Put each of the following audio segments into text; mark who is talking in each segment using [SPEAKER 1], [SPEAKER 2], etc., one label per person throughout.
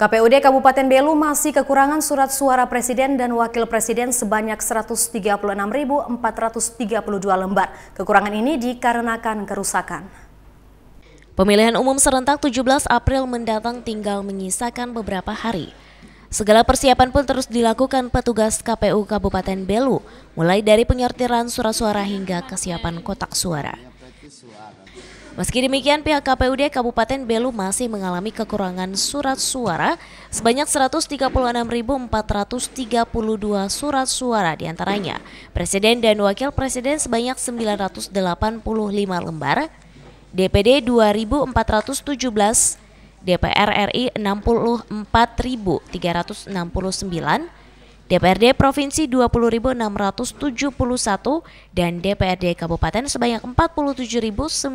[SPEAKER 1] KPUD Kabupaten Belu masih kekurangan surat suara presiden dan wakil presiden sebanyak 136.432 lembar. Kekurangan ini dikarenakan kerusakan.
[SPEAKER 2] Pemilihan umum serentak 17 April mendatang tinggal menyisakan beberapa hari. Segala persiapan pun terus dilakukan petugas KPU Kabupaten Belu, mulai dari penyortiran surat suara hingga kesiapan kotak suara. Meski demikian, pihak KPUD Kabupaten Belu masih mengalami kekurangan surat suara. Sebanyak 136.432 surat suara di antaranya. Presiden dan Wakil Presiden sebanyak 985 lembar, DPD 2.417, DPR RI 64.369, DPRD Provinsi 20.671 dan DPRD Kabupaten sebanyak 47.985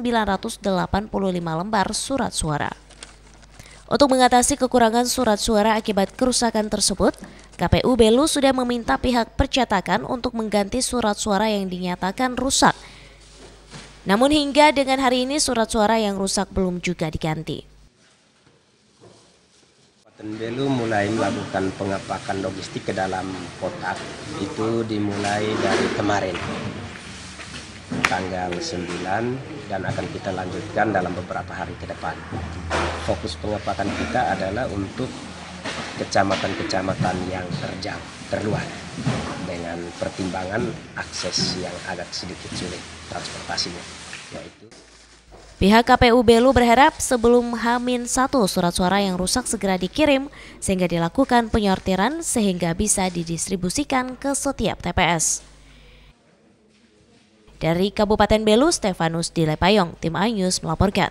[SPEAKER 2] lembar surat suara. Untuk mengatasi kekurangan surat suara akibat kerusakan tersebut, KPU Belu sudah meminta pihak percetakan untuk mengganti surat suara yang dinyatakan rusak. Namun hingga dengan hari ini surat suara yang rusak belum juga diganti.
[SPEAKER 3] Belu mulai melakukan pengepakan logistik ke dalam kotak itu dimulai dari kemarin tanggal 9 dan akan kita lanjutkan dalam beberapa hari ke depan. Fokus pengepakan kita adalah untuk kecamatan-kecamatan yang terjang, terluar dengan pertimbangan akses yang agak sedikit sulit transportasinya yaitu
[SPEAKER 2] Pihak KPU Belu berharap sebelum Hamin satu surat suara yang rusak segera dikirim sehingga dilakukan penyortiran sehingga bisa didistribusikan ke setiap TPS. Dari Kabupaten Belu, Stefanus Dilepayong, Tim iNews melaporkan.